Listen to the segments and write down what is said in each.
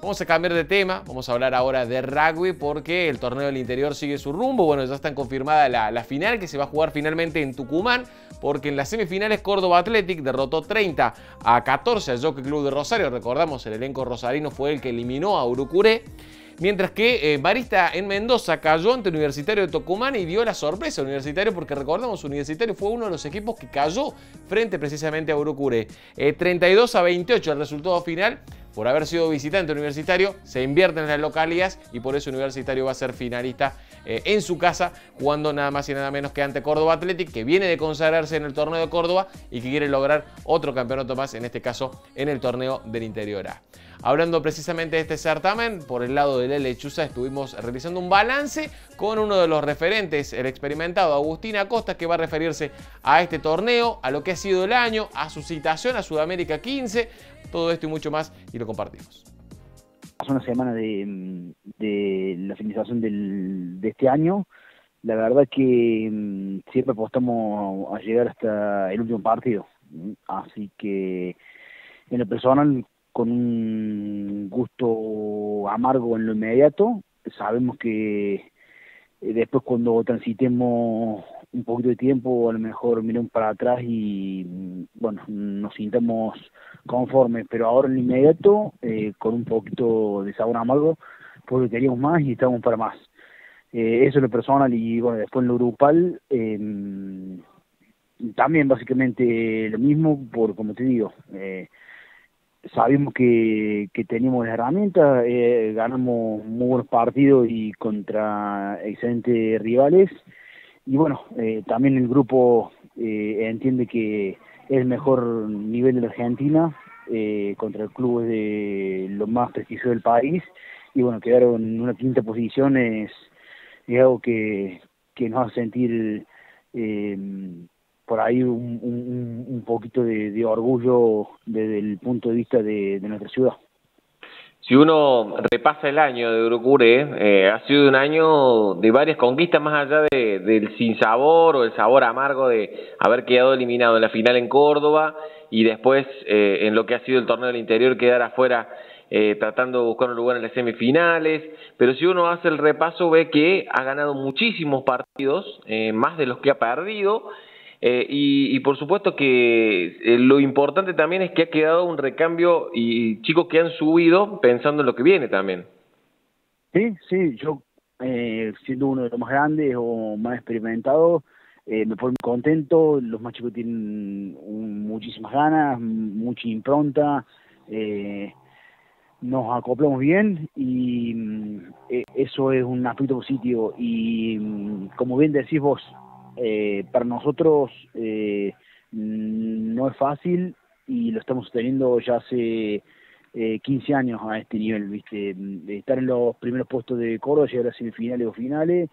Vamos a cambiar de tema, vamos a hablar ahora de rugby porque el torneo del interior sigue su rumbo. Bueno, ya está confirmada la, final que se va a jugar finalmente en Tucumán porque en las semifinales Córdoba Athletic derrotó 30 a 14 al Jockey Club de Rosario. Recordamos, el elenco rosarino fue el que eliminó a Urucuré. Mientras que eh, Barista en Mendoza cayó ante Universitario de Tucumán y dio la sorpresa a Universitario porque recordamos, Universitario fue uno de los equipos que cayó frente precisamente a Urucure. 32 eh, a 28 el resultado final. Por haber sido visitante universitario, se invierten en las localías y por eso Universitario va a ser finalista eh, en su casa, jugando nada más y nada menos que ante Córdoba Athletic, que viene de consagrarse en el torneo de Córdoba y que quiere lograr otro campeonato más, en este caso en el torneo del interior A. Hablando precisamente de este certamen, por el lado de la lechuza estuvimos realizando un balance con uno de los referentes, el experimentado Agustín Acosta, que va a referirse a este torneo, a lo que ha sido el año, a su citación a Sudamérica 15, todo esto y mucho más, y lo compartimos. Hace una semana de, la finalización de este año, la verdad que mm, siempre apostamos a llegar hasta el último partido, así que en lo personal con un gusto amargo en lo inmediato. Sabemos que eh, después cuando transitemos un poquito de tiempo, a lo mejor miremos para atrás y bueno, nos sintamos conformes, pero ahora en inmediato, eh, con un poquito de sabor amargo, porque queríamos más y estamos para más. Eh, eso es lo personal y bueno, después en lo grupal, em, también básicamente lo mismo, por como te digo, eh, sabemos que, que tenemos herramientas, eh, ganamos muy buenos partidos y contra excelentes rivales. Y bueno, eh, también el grupo eh, entiende que es el mejor nivel de la Argentina eh, contra el club de lo más prestigioso del país. Y bueno, quedaron en una quinta posición es, algo que, que nos hace sentir por ahí un, un, poquito de, orgullo desde el punto de vista de, nuestra ciudad. Si uno repasa el año de Urucure, eh, ha sido un año de varias conquistas más allá de, del sinsabor o el sabor amargo de haber quedado eliminado en la final en Córdoba y después eh, en lo que ha sido el torneo del interior quedar afuera eh, tratando de buscar un lugar en las semifinales, pero si uno hace el repaso ve que ha ganado muchísimos partidos, más de los que ha perdido, eh, y, por supuesto que eh, lo importante también es que ha quedado un recambio y chicos que han subido pensando en lo que viene también. Sí, sí, yo eh, siendo uno de los más grandes o más experimentados, me pone muy contento, los más chicos tienen muchísimas ganas, mucha impronta, nos acoplamos bien y mm, eso es un aspecto positivo y mm, como bien decís vos, eh, para nosotros eh, no es fácil y lo estamos teniendo ya hace eh, 15 años a este nivel, ¿viste? Estar en los primeros puestos de Córdoba, llegar a semifinales o finales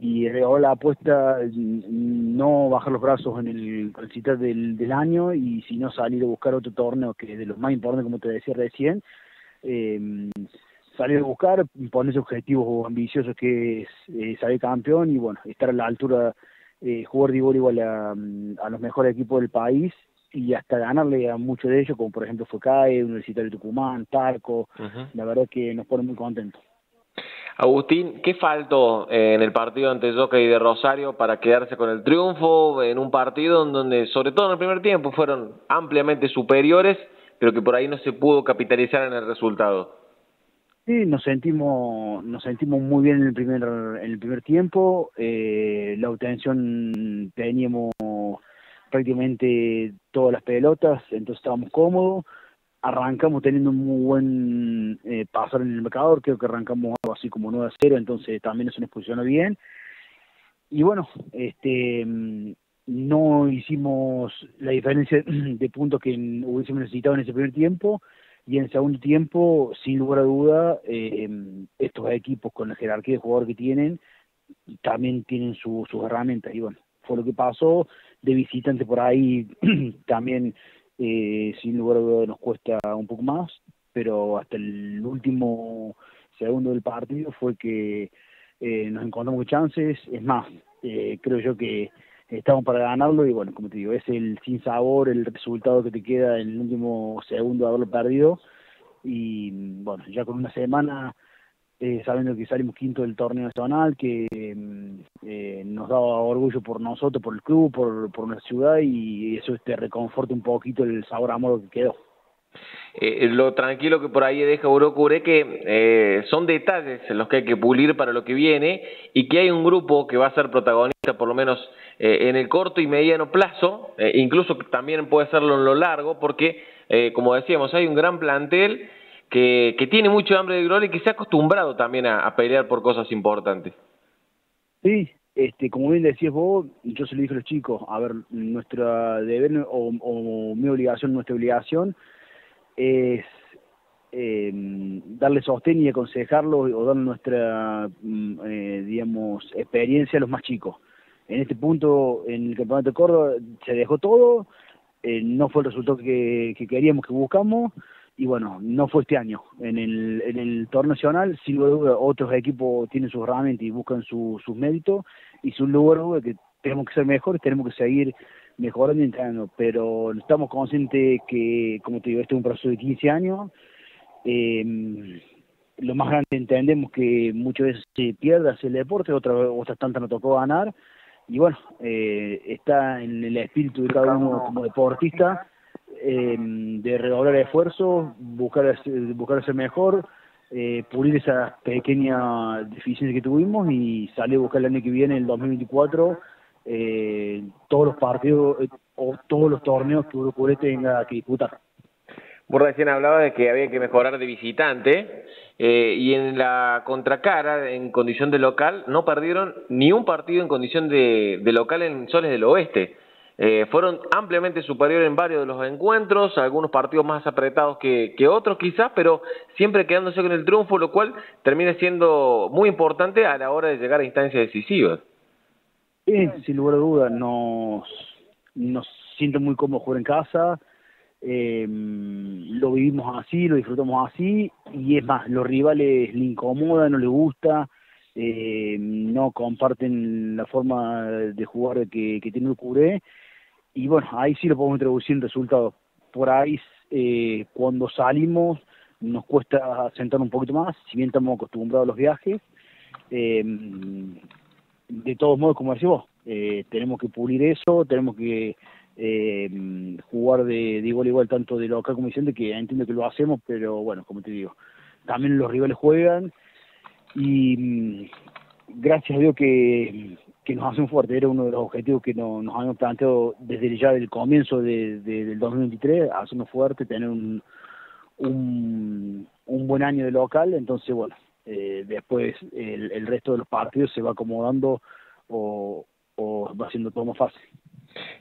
y ahora la apuesta no bajar los brazos en el transitar del, del año y si no salir a buscar otro torneo que es de los más importantes como te decía recién eh, salir a buscar ponerse objetivos ambiciosos que es eh, salir campeón y bueno estar a la altura eh, jugar de igual a, a los mejores equipos del país y hasta ganarle a muchos de ellos, como por ejemplo fue CAE, Universitario de Tucumán, Tarco, la verdad que nos pone muy contentos. Agustín, ¿qué faltó eh, en el partido ante Jockey de Rosario para quedarse con el triunfo en un partido en donde, sobre todo en el primer tiempo, fueron ampliamente superiores, pero que por ahí no se pudo capitalizar en el resultado? Sí, nos sentimos, nos sentimos muy bien en el primer, en el primer tiempo. Eh, la obtención teníamos prácticamente todas las pelotas, entonces estábamos cómodos. Arrancamos teniendo un muy buen eh, pasar en el mercador, creo que arrancamos algo así como 9 a 0, entonces también eso nos posicionó bien. Y bueno, este no hicimos la diferencia de puntos que hubiésemos necesitado en ese primer tiempo y en segundo tiempo, sin lugar a duda, eh, estos equipos con la jerarquía de jugador que tienen, también tienen sus herramientas. Y bueno, fue lo que pasó. De visitante por ahí también, eh, sin lugar a duda, nos cuesta un poco más, pero hasta el último segundo del partido fue que eh, nos encontramos chances. Es más, eh, creo yo que estamos para ganarlo y bueno, como te digo, es el sin sabor, el resultado que te queda en el último segundo de haberlo perdido, y bueno, ya con una semana eh, sabiendo que salimos quinto del torneo nacional, que mm, eh, nos daba orgullo por nosotros, por el club, por, por nuestra ciudad y eso te reconforta un poquito el sabor amor que quedó. Eh, lo tranquilo que por ahí deja Urocure que eh, son detalles los que hay que pulir para lo que viene y que hay un grupo que va a ser protagonista por lo menos eh, en el corto y mediano plazo, eh, incluso también puede serlo en lo largo, porque como decíamos hay un gran plantel que, que tiene mucho hambre de gloria y que se ha acostumbrado también a, pelear por cosas importantes. Sí, este, como bien decías vos, yo se lo dije a los chicos, a ver, nuestra deber o mi obligación, nuestra obligación es eh, darle sostén y aconsejarlo o dar nuestra, mm, eh, digamos, experiencia a los más chicos. En este punto, en el Campeonato de Córdoba, se dejó todo, eh, no fue el resultado que, que, queríamos, que buscamos, y bueno, no fue este año. En el, en el torneo nacional, sin lugar otros equipos tienen sus herramientas y buscan su, sus méritos, y sin lugar que tenemos que ser mejores, tenemos que seguir mejorando y entrenando, pero estamos conscientes que, como te digo, este es un proceso de 15 años. Eh, lo más grande entendemos que muchas veces se pierde hacia el deporte, otras otras tantas nos tocó ganar, y bueno, eh, está en el espíritu de cada uno como deportista eh, de redoblar esfuerzos, buscar, buscar ser mejor, eh, pulir esas pequeñas deficiencias que tuvimos y salir a buscar el año que viene, el 2024, eh, todos los partidos eh, o todos los torneos que Uruguay tenga que disputar. Vos recién hablaba de que había que mejorar de visitante eh, y en la contracara, en condición de local, no perdieron ni un partido en condición de, de local en Soles del Oeste. Eh, fueron ampliamente superiores en varios de los encuentros, algunos partidos más apretados que, que otros quizás, pero siempre quedándose con el triunfo, lo cual termina siendo muy importante a la hora de llegar a instancias decisivas. Sí, sin lugar a dudas, nos, nos siento muy cómodo jugar en casa, eh, lo vivimos así, lo disfrutamos así, y es más, los rivales le incomoda, no le gusta, eh, no comparten la forma de jugar que, que tiene el Curé, y bueno, ahí sí lo podemos introducir en resultados. Por ahí, eh, cuando salimos, nos cuesta sentar un poquito más, si bien estamos acostumbrados a los viajes, eh, de todos modos, como decís vos, eh, tenemos que pulir eso, tenemos que eh, jugar de, de, igual a igual tanto de local como de que entiendo que lo hacemos, pero bueno, como te digo, también los rivales juegan y mm, gracias a Dios que, que nos hacen fuerte, era uno de los objetivos que no, nos habíamos planteado desde ya el comienzo de, de, del 2023, hacernos fuerte, tener un, un, un buen año de local, entonces bueno, eh, después el, el, resto de los partidos se va acomodando o, o va siendo todo más fácil.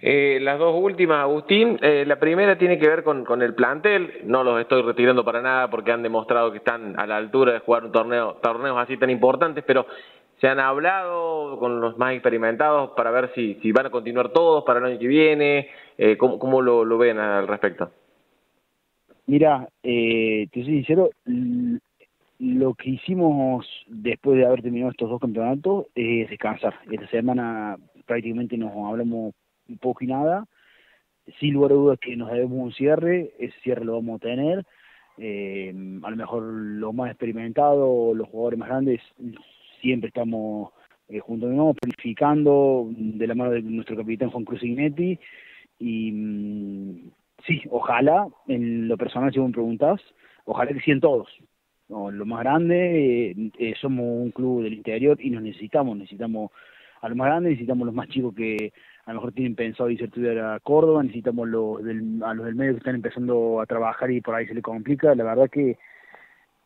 Eh, las dos últimas, Agustín, eh, la primera tiene que ver con, con el plantel, no los estoy retirando para nada porque han demostrado que están a la altura de jugar un torneo, torneos así tan importantes, pero se han hablado con los más experimentados para ver si, si van a continuar todos para el año que viene, eh, ¿cómo, cómo lo, lo ven al respecto? Mira, eh, te soy sincero, lo que hicimos después de haber terminado estos dos campeonatos es descansar. Esta semana prácticamente nos hablamos un poco y nada. Sin lugar a dudas que nos debemos un cierre, ese cierre lo vamos a tener. Eh, a lo mejor los más experimentados, los jugadores más grandes, siempre estamos eh, juntos nosotros, planificando de la mano de nuestro capitán Juan Cruz Ignetti. Y mm, sí, ojalá, en lo personal, si vos me preguntás, ojalá que sigan todos no, lo más grande, eh, eh, somos un club del interior y nos necesitamos, necesitamos a los más grandes, necesitamos los más chicos que a lo mejor tienen pensado irse a estudiar a Córdoba, necesitamos los del, a los del medio que están empezando a trabajar y por ahí se les complica, la verdad que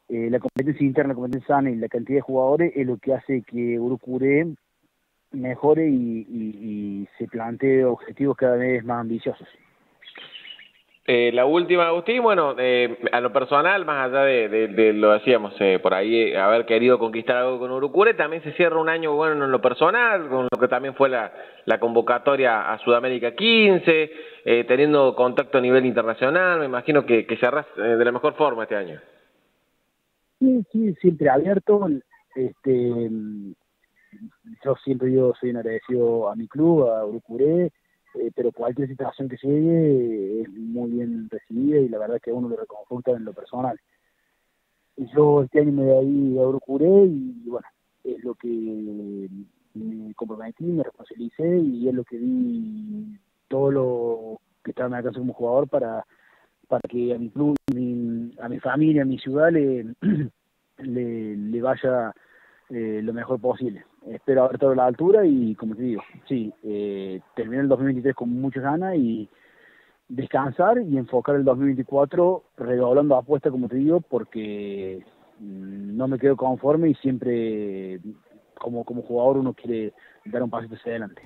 eh, la competencia interna, la competencia sana y la cantidad de jugadores es lo que hace que Urucure mejore y, y se plantee objetivos cada vez más ambiciosos. Eh, la última, Agustín, bueno, eh, a lo personal, más allá de, lo decíamos, eh, por ahí eh, haber querido conquistar algo con Urucure, también se cierra un año bueno en lo personal, con lo que también fue la, convocatoria a Sudamérica 15, eh, teniendo contacto a nivel internacional, me imagino que, que cerrás de la mejor forma este año. Sí, sí, siempre abierto, este, yo siempre yo soy un agradecido a mi club, a Urucure, eh, pero cualquier situación que llegue es muy bien recibida y la verdad que uno lo reconforta en lo personal. yo este año me ahí Eurocuré y bueno, es lo que me comprometí, me responsabilicé y es lo que di todo lo que estaba en mi alcance como jugador para, para que a mi club, a mi familia, a mi ciudad le, le, vaya eh, lo mejor posible. Espero haber estado a la altura y como te digo, sí, eh, terminé el 2023 con muchas ganas y descansar y enfocar el 2024 redoblando apuesta, como te digo, porque mm, no me quedo conforme y siempre como, como jugador uno quiere dar un pasito hacia adelante.